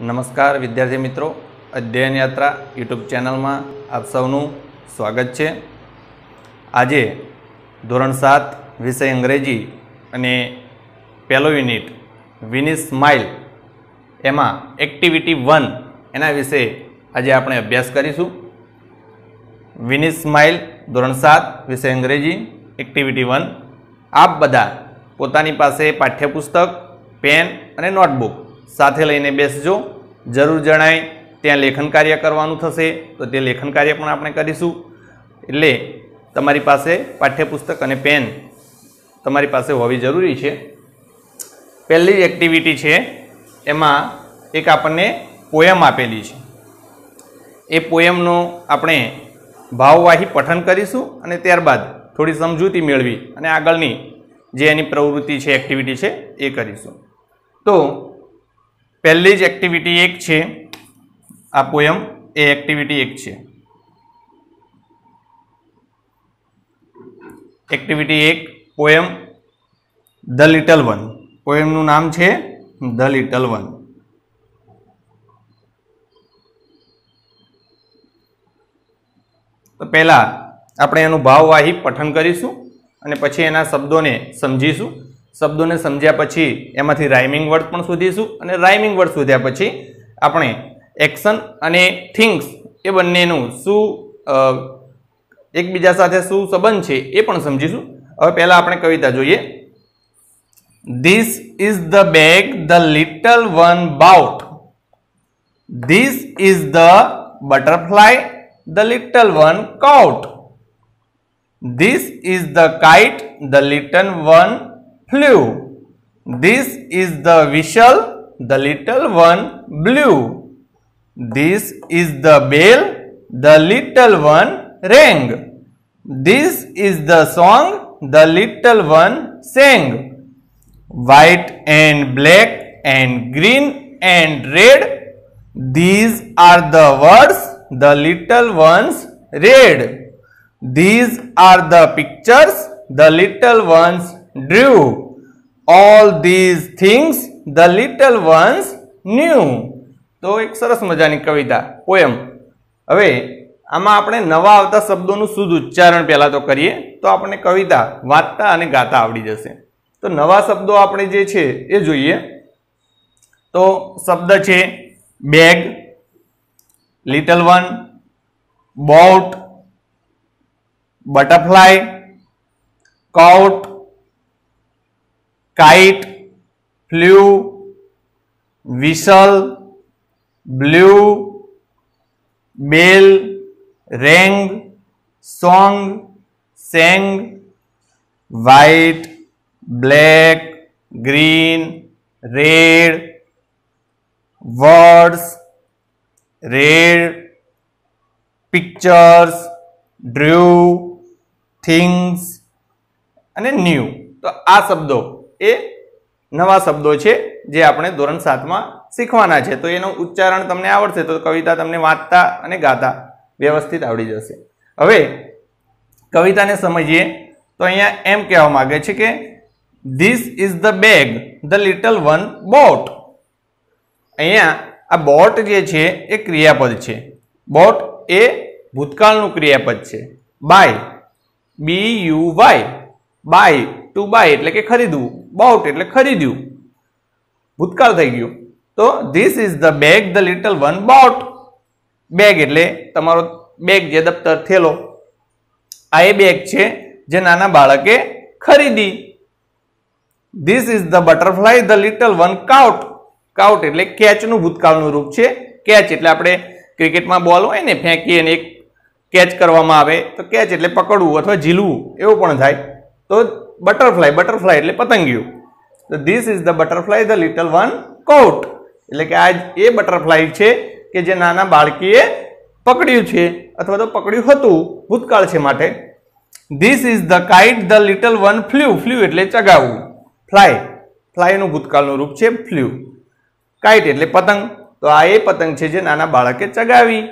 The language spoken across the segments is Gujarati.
નમસ્કાર વિદ્યાર્થી મિત્રો, અધ્યયન યાત્રા યુટ્યુબ ચેનલમાં આપ સૌનું સ્વાગત છે. આજે ધોરણ સાત વિષય અંગ્રેજી અને પહેલો યુનિટ વિની સ્માઇલ એમાં એક્ટિવિટી વન એના વિશે આજે આપણે અભ્યાસ કરીશું. વિની સ્માઇલ ધોરણ સાત વિષય અંગ્રેજી, એક્ટિવિટી વન. આપ બધા પોતાની પાસે પાઠ્યપુસ્તક, પેન અને નોટબુક સાથે લઈને બેસજો. જરૂર જણાય ત્યાં લેખન કાર્ય કરવાનું થશે, તો તે લેખન કાર્ય પણ આપણે કરીશું. એટલે તમારી પાસે પાઠ્યપુસ્તક અને પેન તમારી પાસે હોવી જરૂરી છે. પહેલી એક્ટિવિટી છે, એમાં એક આપણને પોયમ આપેલી છે. એ પોયમનો આપણે ભાવવાહી પઠન કરીશું અને ત્યારબાદ થોડી સમજૂતી મેળવી અને આગળની જે એની પ્રવૃત્તિ છે એક્ટિવિટી છે, એ કરીશું. તો પહેલી જ એક્ટિવિટી એક છે. આ પોયમ એ એક્ટિવિટી એક છે. એક્ટિવિટી એક પોયમ ધ લિટલ વન પોયમનું નામ છે ધ લિટલ વન તો પહેલાં આપણે એનું ભાવવાહી પઠન કરીશું અને પછી એના શબ્દોને સમજીશું. શબ્દોને સમજ્યા પછી એમાંથી રાઇમિંગ વર્ડ પણ શોધીશું અને રાઇમિંગ વર્ડ શોધ્યા પછી આપણે એક્શન અને થિંગ્સ એ બંનેનું શું એકબીજા સાથે શું સંબંધ છે એ પણ સમજીશું. હવે પહેલાં આપણે કવિતા જોઈએ. This is the bag the little one bought this is the butterfly the little one caught this is the kite the little one flew. This is the whistle the little one blew. This is the bell the little one rang. This is the song the little one sang. White and black and green and red. These are the words the little ones read. These are the pictures the little ones drew. All these things the little ones knew. તો એક સરસ મજાની કવિતા પોયમ હવે આમાં આપણે નવા આવતા શબ્દોનું શુદ્ધ ઉચ્ચારણ પહેલાં તો કરીએ તો આપણને કવિતા વાંચતા અને ગાતા આવડી જશે તો નવા શબ્દો આપણે જે છે એ જોઈએ તો શબ્દ છે bag little one bought butterfly coat, kite, flew, whistle, blew, bell, rang, song, sang, white, black, green, red, words, red, pictures, drew, things અને ન્યૂ તો આ શબ્દો એ નવા શબ્દો છે જે આપણે ધોરણ સાતમાં શીખવાના છે. તો એનું ઉચ્ચારણ તમને આવડશે તો કવિતા તમને વાંચતા અને ગાતા વ્યવસ્થિત આવડી જશે. હવે કવિતાને સમજીએ તો અહીંયા એમ કહેવા માગે છે કે this is the bag the little one bought અહીંયા આ બોટ જે છે એ ક્રિયાપદ છે. બોટ એ ભૂતકાળનું ક્રિયાપદ છે. Buy B U Y buy to buy એટલે કે ખરીદવું. બાઉટ એટલે ખરીદ્યું. ભૂતકાળ થઈ ગયું. તો this is the bag the little one bought bag એટલે તમારો બેગ જે દફતર થેલો. આ એ બેગ છે જે નાના બાળકે ખરીદી. This is the butterfly the little one caught caught એટલે કેચનું ભૂતકાળનું રૂપ છે. કેચ એટલે આપણે ક્રિકેટમાં બોલ હોય ને ફેંકીએ અને એક કેચ કરવામાં આવે. તો કેચ એટલે પકડવું અથવા ઝીલવું, એવું પણ થાય. તો બટરફ્લાય બટરફ્લાય એટલે પતંગિયું. તો this is the butterfly the little one caught એટલે કે આ એ બટરફ્લાય છે કે જે નાના બાળકીએ પકડ્યું છે અથવા તો પકડ્યું હતું ભૂતકાળ છે માટે. This is the kite the little one flew flew એટલે ચગાવવું. ફ્લાય ફ્લાયનું ભૂતકાળનું રૂપ છે ફ્લ્યુ કાઇટ એટલે પતંગ. તો આ એ પતંગ છે જે નાના બાળકે ચગાવી.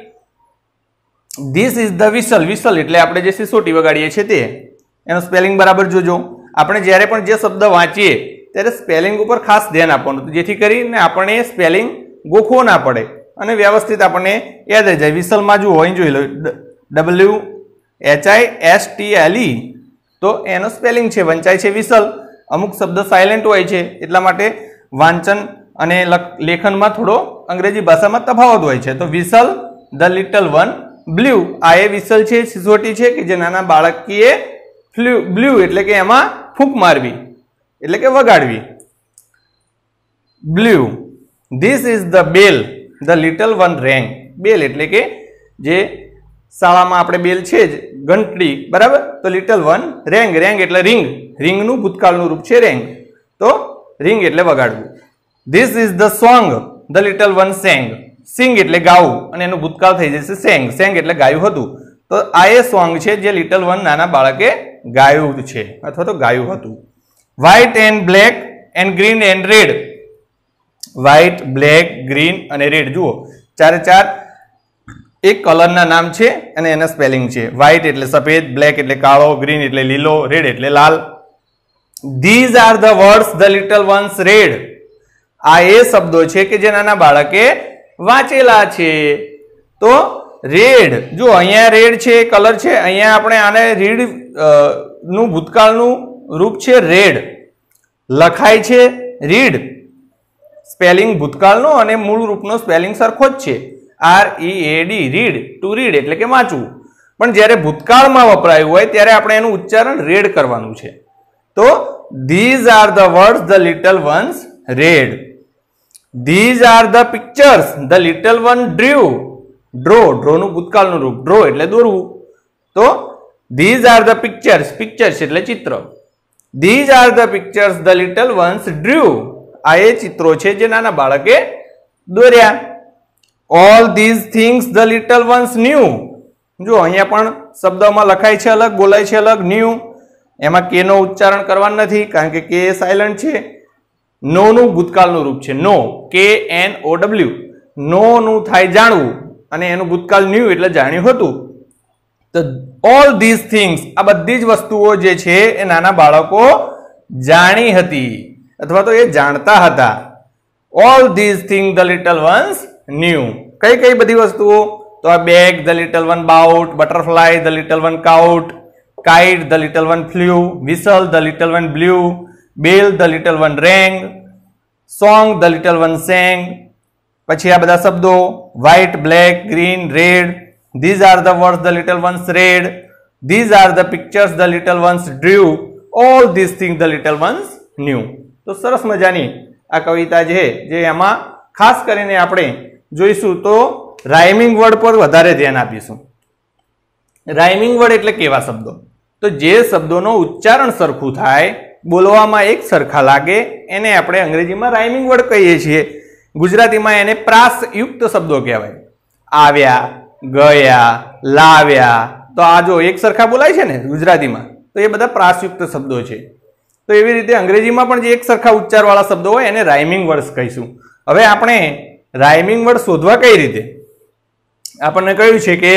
This is the whistle whistle એટલે આપણે જે સિસોટી વગાડીએ છીએ તે. એનું સ્પેલિંગ બરાબર જોજો. આપણે જ્યારે પણ જે શબ્દ વાંચીએ, ત્યારે સ્પેલિંગ ઉપર ખાસ ધ્યાન આપવાનું જેથી કરીને આપણે સ્પેલિંગ ગોખવો ના પડે અને વ્યવસ્થિત આપણને યાદ રહી જાય. વિસલમાં જો હોય જોઈ લો. W, H I, S T, L E. તો એનો સ્પેલિંગ છે, વંચાય છે વિસલ. અમુક શબ્દ સાયલેન્ટ હોય છે, એટલા માટે વાંચન અને લેખનમાં થોડો અંગ્રેજી ભાષામાં તફાવત હોય છે. તો whistle, the little one blew આ એ વિસલ છે, સિસોટી છે કે જે નાના બાળકીએ ફ્લ્યુ બ્લ્યુ એટલે કે એમાં ફૂંક મારવી, એટલે કે વગાડવી. Blew this is the bell the little one rang bell એટલે કે જે શાળામાં આપણે બેલ છે જ, ઘંટડી, બરાબર? તો લિટલ વન રેંગ રેંગ એટલે રિંગ રિંગનું ભૂતકાળનું રૂપ છે રેંગ તો રિંગ એટલે વગાડવું. This is the song the little one sang sing એટલે ગાવું, અને એનું ભૂતકાળ થઈ જશે સેંગ સેંગ એટલે ગાયું હતું. તો આ એ સોંગ છે જે લિટલ વન નાના બાળકે ગાયું છે, અથવા તો ગાયું હતું. White and black and green and red white black green અને રેડ જુઓ, ચારે ચાર એક કલરના નામ છે અને એના સ્પેલિંગ છે. વ્હાઇટ એટલે સફેદ બ્લેક એટલે કાળો ગ્રીન એટલે લીલો રેડ એટલે લાલ. These are the words the little ones read આ એ શબ્દો છે કે જે નાના બાળકે વાંચેલા છે. તો રેડ જો અહીંયા રેડ છે કલર છે. અહીંયા આપણે આને રીડ નું ભૂતકાળનું રૂપ છે રેડ. લખાય છે રીડ. સ્પેલિંગ ભૂતકાળનો અને મૂળ રૂપનો સ્પેલિંગ સરખો જ છે. R, E, A, D, read. To read એટલે કે વાંચવું. પણ જ્યારે ભૂતકાળમાં વપરાયું હોય ત્યારે આપણે એનું ઉચ્ચારણ રેડ કરવાનું છે. તો these are the words the little ones read. These are the pictures the little one drew. Draw. ડ્રોનું ભૂતકાળનું રૂપ. ડ્રો એટલે દોરવું. તો these are the pictures pictures એટલે ચિત્ર. These are the pictures the little ones drew આ એ ચિત્રો છે જે નાના બાળકે દોર્યા. All these things the little ones knew જો અહીંયા પણ શબ્દમાં લખાય છે અલગ, બોલાય છે અલગ ન્યૂ એમાં કેનો ઉચ્ચારણ કરવાનું નથી, કારણ કે કે સાયલન્ટ છે. નો નું ભૂતકાળનું રૂપ છે. નો કે એન ઓ ડબલ્યુ નો નું થાય જાણવું. અને એનું ભૂતકાળ ન્યૂ એટલે જાણ્યું હતું. તો ઓલ ધીઝ થિંગ્સ આ બધી જ વસ્તુઓ જે છે એ નાના બાળકો જાણી હતી અથવા તો એ જાણતા હતા. All these thing the little ones knew કઈ કઈ બધી વસ્તુઓ? તો આ bag the little one bought butterfly the little one caught kite the little one flew whistle the little one blew bell the little one rang song the little one sang પછી આ બધા શબ્દો white black green red these are the words the little ones read these are the pictures the little ones drew. All these thing the little ones knew તો સરસ મજાની આ કવિતા છે, જે એમાં ખાસ કરીને આપણે જોઈશું તો રાઇમિંગ વર્ડ પર વધારે ધ્યાન આપીશું. રાઇમિંગ વર્ડ એટલે કેવા શબ્દો? તો જે શબ્દોનો ઉચ્ચારણ સરખું થાય, બોલવામાં એક સરખા લાગે, એને આપણે અંગ્રેજીમાં રાઇમિંગ વર્ડ કહીએ છીએ. ગુજરાતીમાં એને પ્રાસયુક્ત શબ્દો કહેવાય. આવ્યા ગયા, લાવ્યા. તો આ જો એક સરખા બોલાય છે ને ગુજરાતીમાં, તો એ બધા પ્રાસયુક્ત શબ્દો છે. તો એવી રીતે અંગ્રેજીમાં પણ જે એક સરખા ઉચ્ચારવાળા શબ્દો હોય, એને રાઇમિંગ વર્ડ્સ કહીશું. હવે આપણે રાઇમિંગ વર્ડ શોધવા કઈ રીતે? આપણને કહ્યું છે કે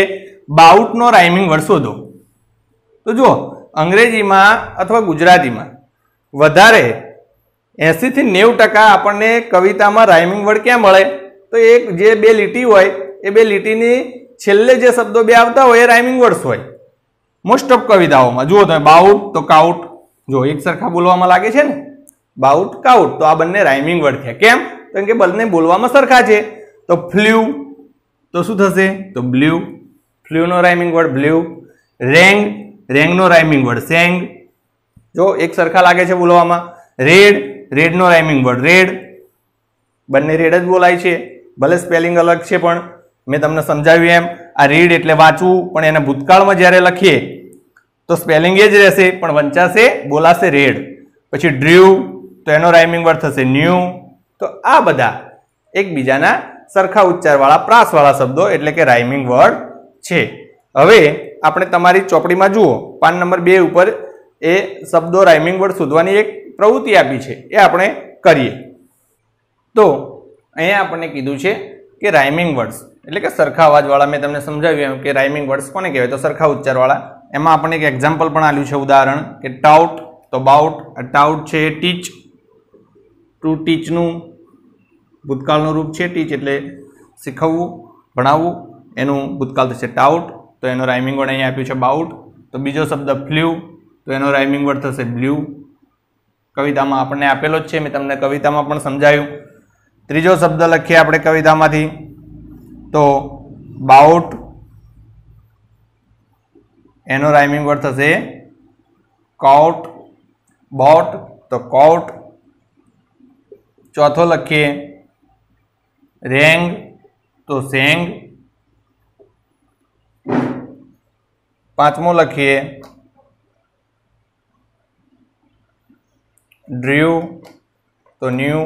બાઉટનો રાઇમિંગ વર્ડ શોધો. તો જુઓ, અંગ્રેજીમાં અથવા ગુજરાતીમાં વધારે એંસીથી નેવું ટકા આપણને કવિતામાં રાઇમિંગ વર્ડ ક્યાં મળે? તો એક જે બે લીટી હોય, એ બે લીટીની છેલ્લે જે શબ્દો બે આવતા હોય એ રાઇમિંગ વર્ડ્સ હોય. મોસ્ટ ઓફ કવિતાઓમાં. જુઓ તમે બાઉટ તો કાઉટ જો એક સરખા બોલવામાં લાગે છે ને? બાઉટ કાઉટ તો આ બંને રાઇમિંગ વર્ડ છે. કેમ? કારણ કે બંને બોલવામાં સરખા છે. તો ફ્લ્યુ તો શું થશે? તો બ્લ્યુ ફ્લ્યુનો રાઇમિંગ વર્ડ બ્લ્યુ રેંગ રેંગનો રાઇમિંગ વર્ડ સેંગ જો એક સરખા લાગે છે બોલવામાં. રેડ રેડનો રાઇમિંગ વર્ડ રેડ બંને રેડ જ બોલાય છે. ભલે સ્પેલિંગ અલગ છે પણ. મેં તમને સમજાવ્યું એમ. આ રીડ એટલે વાંચવું, પણ એને ભૂતકાળમાં જ્યારે લખીએ, તો સ્પેલિંગ એ જ રહેશે, પણ વંચાશે, બોલાશે રેડ પછી ડ્રીવ તો એનો રાઇમિંગ વર્ડ થશે ન્યૂ તો આ બધા એકબીજાના સરખા ઉચ્ચારવાળા, પ્રાસવાળા શબ્દો એટલે કે રાઇમિંગ વર્ડ છે. હવે આપણે તમારી ચોપડીમાં જુઓ. પાન નંબર બે ઉપર એ શબ્દો રાઇમિંગ વર્ડ શોધવાની એક પ્રવૃત્તિ આપી છે. એ આપણે કરીએ. તો અહીંયા આપણને કીધું છે કે રાઇમિંગ વર્ડ્સ એટલે કે સરખા અવાજવાળા મેં તમને સમજાવ્યું કે રાઇમિંગ વર્ડ્સ કોને કહેવાય? તો સરખા ઉચ્ચારવાળા. એમાં આપણને એક એક્ઝામ્પલ પણ આપ્યું છે, ઉદાહરણ, કે ટાઉટ તો બાઉટ ટાઉટ છે ટીચ ટુ ટીચનું ભૂતકાળનું રૂપ છે ટીચ એટલે શીખવવું, ભણાવવું, એનું ભૂતકાળ થશે ટાઉટ તો એનો રાઇમિંગ વર્ડ અહીંયા આપ્યું છે બાઉટ તો બીજો શબ્દ ફ્લ્યુ તો એનો રાઇમિંગ વર્ડ થશે બ્લ્યુ કવિતામાં આપણને આપેલો જ છે, મેં તમને કવિતામાં પણ સમજાયું ત્રીજો શબ્દ લખીએ આપણે કવિતામાંથી. તો બાઉટ એનો રાઇમિંગ વર્ડ થશે કાઉટ બોટ તો કોટ ચોથો લખીએ રેંગ તો સેંગ પાંચમો લખીએ ડ્રીવ તો ન્યૂ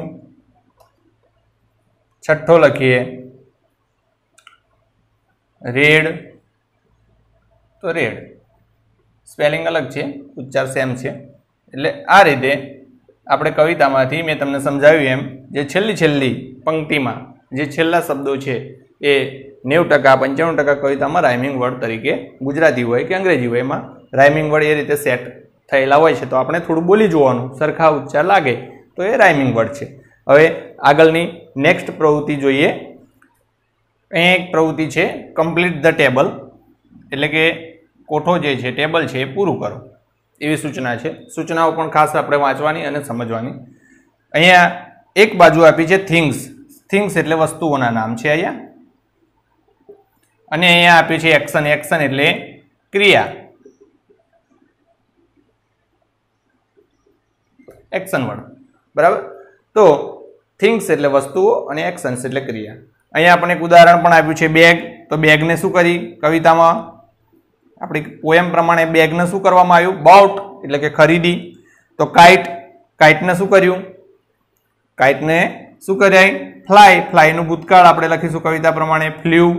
છઠ્ઠો લખીએ રેડ. તો રેડ. સ્પેલિંગ અલગ છે, ઉચ્ચાર સેમ છે. એટલે આ રીતે આપણે કવિતામાંથી મેં તમને સમજાવ્યું એમ, જે છેલ્લી છેલ્લી પંક્તિમાં જે છેલ્લા શબ્દો છે, એ નેવું ટકા, પંચાણું ટકા કવિતામાં રાઇમિંગ વર્ડ તરીકે ગુજરાતી હોય કે અંગ્રેજી હોય, એમાં રાઇમિંગ વર્ડ એ રીતે સેટ થયેલા હોય છે. તો આપણે થોડું બોલી જોવાનું, સરખા ઉચ્ચાર લાગે, તો એ રાઇમિંગ વર્ડ છે. હવે આગળની નેક્સ્ટ પ્રવૃત્તિ જોઈએ. અહીંયા એક પ્રવૃત્તિ છે કમ્પ્લીટ ધ ટેબલ એટલે કે કોઠો જે છે ટેબલ છે, એ પૂરું કરો. એવી સૂચના છે. સૂચનાઓ પણ ખાસ આપણે વાંચવાની અને સમજવાની. અહીંયા એક બાજુ આપી છે થિંગ્સ થિંગ્સ એટલે વસ્તુઓના નામ છે અહીંયા. અને અહીંયા આપ્યું છે એક્શન એક્શન એટલે ક્રિયા. એક્શન વર્ડ બરાબર? તો થિંગ્સ એટલે વસ્તુઓ અને એક્શન્સ એટલે ક્રિયા. અહીંયા આપણે એક ઉદાહરણ પણ આપ્યું છે બેગ. તો બેગને શું કરી? કવિતામાં આપણી પોએમ પ્રમાણે બેગને શું કરવામાં આવ્યું? બાઉટ એટલે કે ખરીદી. તો કાઇટ કાઇટને શું કર્યું? કાઇટને શું કર્યા? ફ્લાય ફ્લાયનું ભૂતકાળ આપણે લખીશું કવિતા પ્રમાણે. ફ્લ્યુ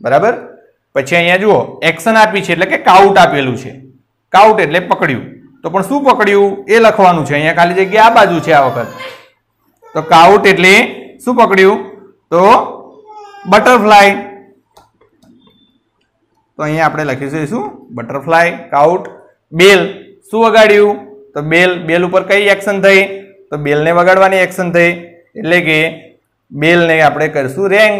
બરાબર? પછી અહીંયા જુઓ એક્શન આપી છે એટલે કે કાઉટ આપેલું છે. કાઉટ એટલે પકડ્યું. તો પણ શું પકડ્યું? એ લખવાનું છે. અહીંયા ખાલી જગ્યા આ બાજુ છે આ વખત. તો કાઉટ એટલે શું પકડ્યું? તો બટરફ્લાય. તો અહીંયા આપણે લખીશું શું બટરફ્લાય કાઉટ બેલ શું વગાડ્યું? તો બેલ બેલ ઉપર કઈ એક્શન થઈ? તો બેલને વગાડવાની એક્શન થઈ. એટલે કે બેલને આપણે કરીશું રેંગ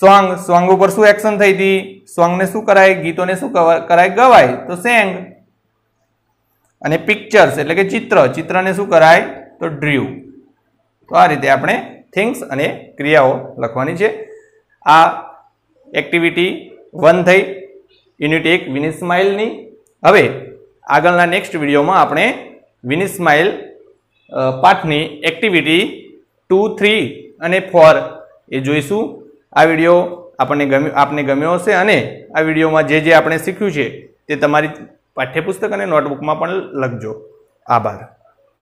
સોંગ સોંગ ઉપર શું એક્શન થઈ હતી? સોંગને શું કરાય? ગીતોને શું કરાય? ગવાય. તો સેંગ અને પિક્ચર્સ એટલે કે ચિત્ર. ચિત્રને શું કરાય? તો ડ્રીવ તો આ રીતે આપણે થિંગ્સ અને ક્રિયાઓ લખવાની છે. આ એક્ટિવિટી વન થઈ યુનિટ એક વિની સ્માઇલની હવે આગળના નેક્સ્ટ વિડીયોમાં આપણે વિની સ્માઇલ પાઠની એક્ટિવિટી ટુ થ્રી અને ફોર એ જોઈશું. આ વીડિયો આપણને ગમ્યો, આપને ગમ્યો હશે અને આ વિડીયોમાં જે જે આપણે શીખ્યું છે તે તમારી પાઠ્યપુસ્તક અને નોટબુકમાં પણ લખજો. આભાર.